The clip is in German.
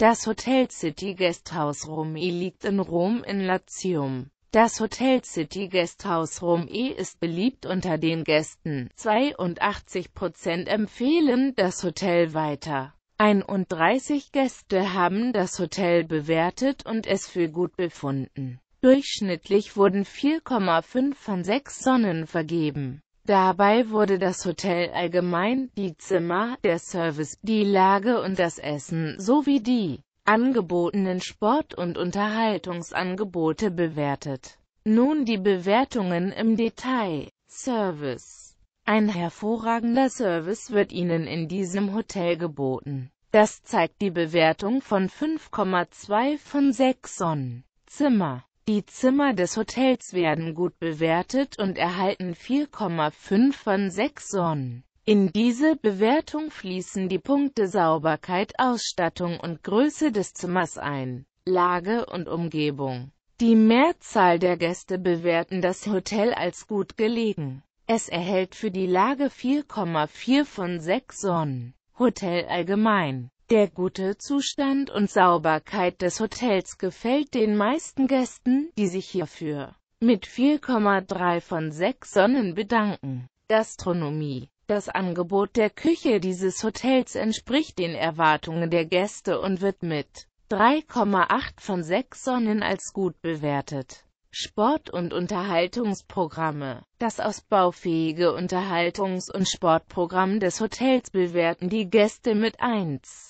Das Hotel City Guesthouse Rom-E liegt in Rom in Latium. Das Hotel City Guesthouse Rom-E ist beliebt unter den Gästen. 82% empfehlen das Hotel weiter. 31 Gäste haben das Hotel bewertet und es für gut befunden. Durchschnittlich wurden 4,5 von 6 Sonnen vergeben. Dabei wurde das Hotel allgemein, die Zimmer, der Service, die Lage und das Essen sowie die angebotenen Sport- und Unterhaltungsangebote bewertet. Nun die Bewertungen im Detail. Service Ein hervorragender Service wird Ihnen in diesem Hotel geboten. Das zeigt die Bewertung von 5,2 von 6 Sonnen. Zimmer die Zimmer des Hotels werden gut bewertet und erhalten 4,5 von 6 Sonnen. In diese Bewertung fließen die Punkte Sauberkeit, Ausstattung und Größe des Zimmers ein, Lage und Umgebung. Die Mehrzahl der Gäste bewerten das Hotel als gut gelegen. Es erhält für die Lage 4,4 von 6 Sonnen. Hotel allgemein der gute Zustand und Sauberkeit des Hotels gefällt den meisten Gästen, die sich hierfür mit 4,3 von 6 Sonnen bedanken. Gastronomie Das Angebot der Küche dieses Hotels entspricht den Erwartungen der Gäste und wird mit 3,8 von 6 Sonnen als gut bewertet. Sport- und Unterhaltungsprogramme Das ausbaufähige Unterhaltungs- und Sportprogramm des Hotels bewerten die Gäste mit 1